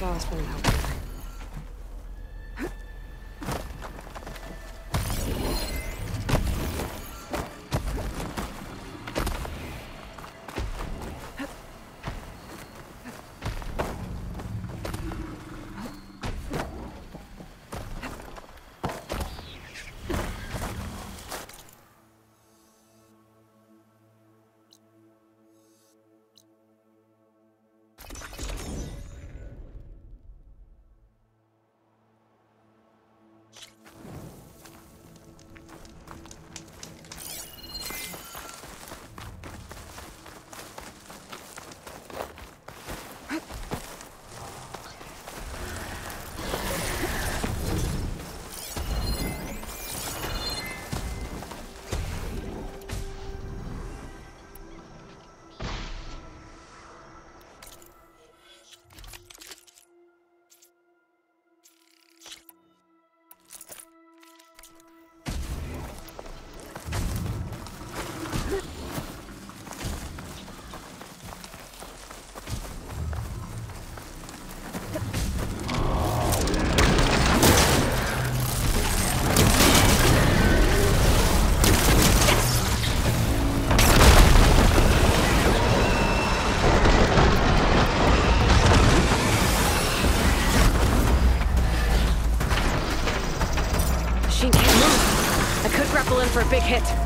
bar's been helpful. Machine can't move. I could grapple in for a big hit.